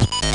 you.